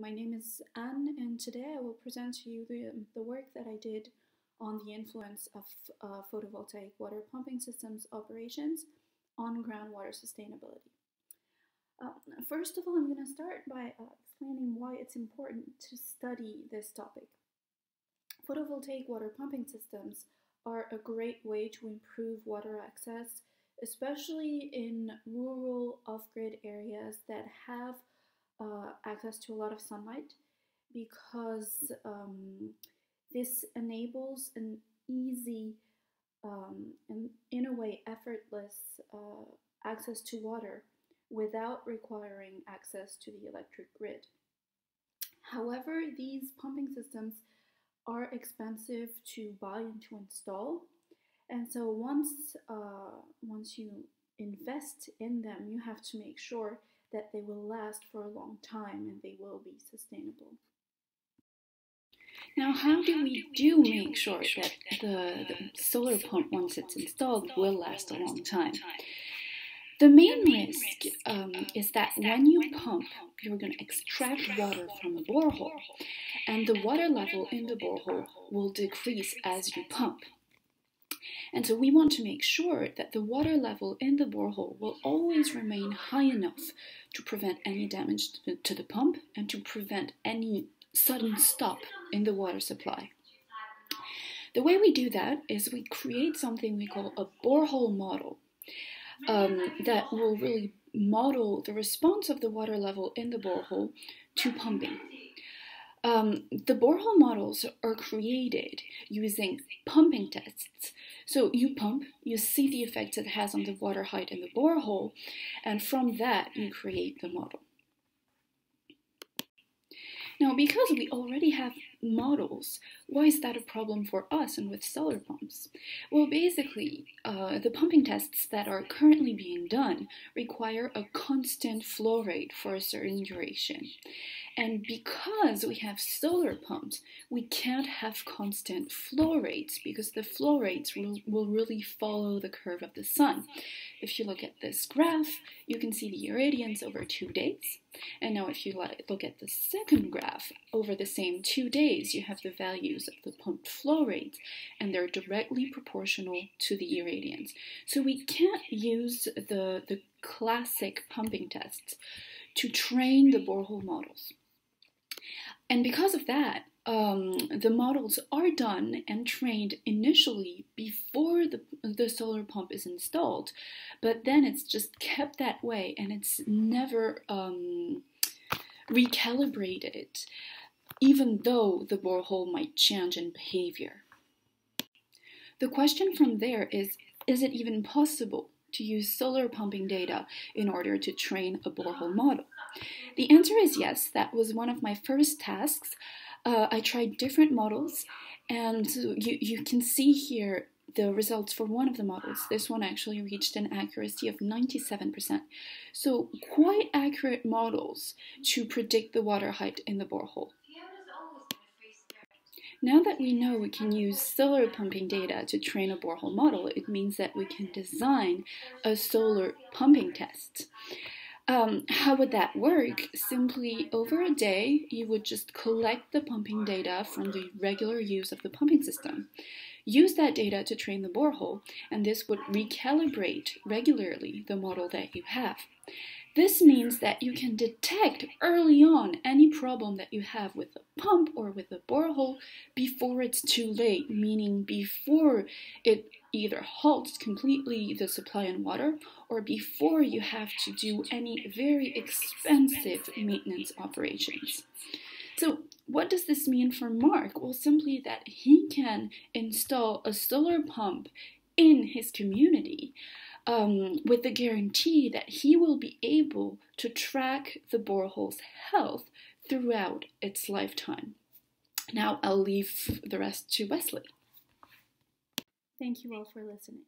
my name is Anne, and today I will present to you the, the work that I did on the influence of uh, photovoltaic water pumping systems operations on groundwater sustainability. Uh, first of all, I'm going to start by uh, explaining why it's important to study this topic. Photovoltaic water pumping systems are a great way to improve water access, especially in rural off-grid areas that have uh, access to a lot of sunlight because um, this enables an easy um, and in a way effortless uh, access to water without requiring access to the electric grid. However, these pumping systems are expensive to buy and to install, and so once uh, once you invest in them, you have to make sure that they will last for a long time and they will be sustainable. Now, how do we do make sure that the, the solar pump, once it's installed, will last a long time? The main risk um, is that when you pump, you're going to extract water from a borehole, and the water level in the borehole will decrease as you pump. And so we want to make sure that the water level in the borehole will always remain high enough to prevent any damage to the pump and to prevent any sudden stop in the water supply. The way we do that is we create something we call a borehole model um, that will really model the response of the water level in the borehole to pumping. Um, the borehole models are created using pumping tests. So you pump, you see the effects it has on the water height in the borehole, and from that you create the model. Now, because we already have models, why is that a problem for us and with solar pumps? Well, basically, uh, the pumping tests that are currently being done require a constant flow rate for a certain duration. And because we have solar pumps, we can't have constant flow rates because the flow rates will, will really follow the curve of the sun. If you look at this graph, you can see the irradiance over two days. And now if you look at the second graph, over the same two days, you have the values of the pumped flow rates, and they're directly proportional to the irradiance. So we can't use the, the classic pumping tests to train the borehole models. And because of that, um, the models are done and trained initially before the, the solar pump is installed, but then it's just kept that way and it's never um, recalibrated, even though the borehole might change in behavior. The question from there is is it even possible to use solar pumping data in order to train a borehole model? The answer is yes. That was one of my first tasks. Uh, I tried different models, and you, you can see here the results for one of the models. This one actually reached an accuracy of 97%. So, quite accurate models to predict the water height in the borehole. Now that we know we can use solar pumping data to train a borehole model, it means that we can design a solar pumping test. Um, how would that work? Simply over a day, you would just collect the pumping data from the regular use of the pumping system. Use that data to train the borehole, and this would recalibrate regularly the model that you have. This means that you can detect early on any problem that you have with the pump or with the borehole before it's too late, meaning before it either halts completely the supply in water or before you have to do any very expensive maintenance operations. So, what does this mean for Mark? Well, simply that he can install a solar pump in his community um, with the guarantee that he will be able to track the borehole's health throughout its lifetime. Now I'll leave the rest to Wesley. Thank you all for listening.